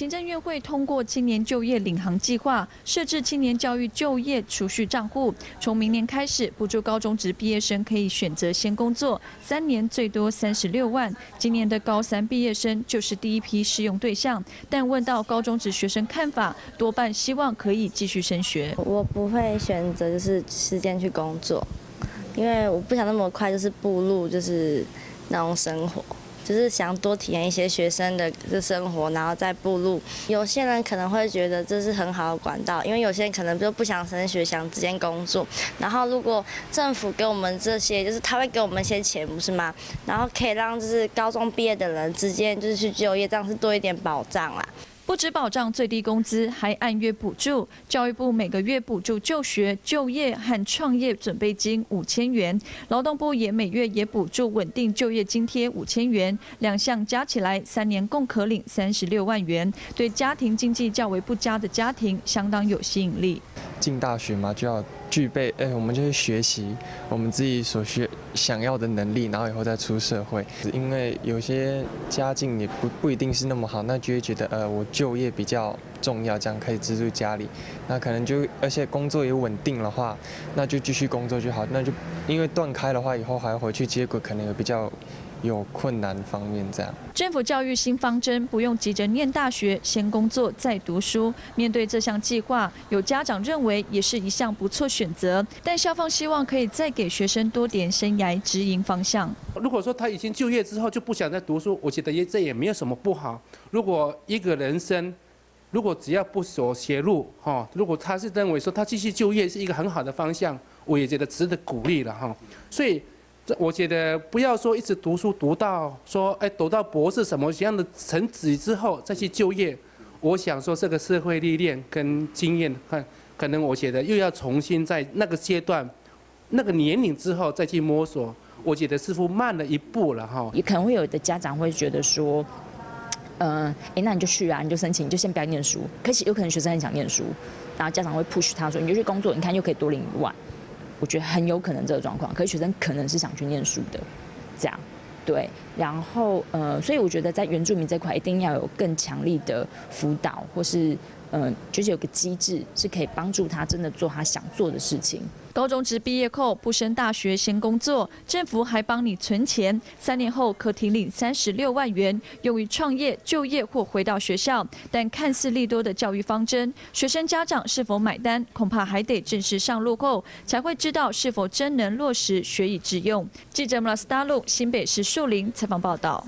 行政院会通过青年就业领航计划，设置青年教育就业储蓄账户。从明年开始，补助高中职毕业生可以选择先工作三年，最多三十六万。今年的高三毕业生就是第一批适用对象。但问到高中职学生看法，多半希望可以继续升学。我不会选择就是时间去工作，因为我不想那么快就是步入就是那种生活。就是想多体验一些学生的这生活，然后再步入。有些人可能会觉得这是很好的管道，因为有些人可能就不想升学，想直接工作。然后如果政府给我们这些，就是他会给我们一些钱，不是吗？然后可以让就是高中毕业的人直接就是去就业，这样是多一点保障啦。不止保障最低工资，还按月补助。教育部每个月补助就学、就业和创业准备金五千元，劳动部也每月也补助稳定就业津贴五千元，两项加起来三年共可领三十六万元，对家庭经济较为不佳的家庭相当有吸引力。进大学嘛，就要。具备哎，我们就是学习我们自己所学想要的能力，然后以后再出社会。因为有些家境也不不一定是那么好，那就会觉得呃，我就业比较重要，这样可以资助家里。那可能就而且工作也稳定的话，那就继续工作就好。那就因为断开的话，以后还要回去接轨，可能也比较。有困难方面这样，政府教育新方针不用急着念大学，先工作再读书。面对这项计划，有家长认为也是一项不错选择，但校方希望可以再给学生多点生涯指引方向。如果说他已经就业之后就不想再读书，我觉得也这也没有什么不好。如果一个人生，如果只要不走邪路，哈，如果他是认为说他继续就业是一个很好的方向，我也觉得值得鼓励了哈。所以。我觉得不要说一直读书读到说哎读到博士什么样的成绩之后再去就业，我想说这个社会历练跟经验，看可能我觉得又要重新在那个阶段、那个年龄之后再去摸索，我觉得似乎慢了一步了哈。也可能会有的家长会觉得说，嗯，哎，那你就去啊，你就申请，你就先不要念书。可是有可能学生很想念书，然后家长会 push 他说，你就去工作，你看又可以多领一万。我觉得很有可能这个状况，可是学生可能是想去念书的，这样，对，然后呃，所以我觉得在原住民这块一定要有更强力的辅导，或是。嗯，就是有个机制是可以帮助他真的做他想做的事情。高中职毕业后不升大学先工作，政府还帮你存钱，三年后可提领三十六万元，用于创业、就业或回到学校。但看似利多的教育方针，学生家长是否买单，恐怕还得正式上路后才会知道是否真能落实学以致用。记者穆拉斯大陆新北市树林采访报道。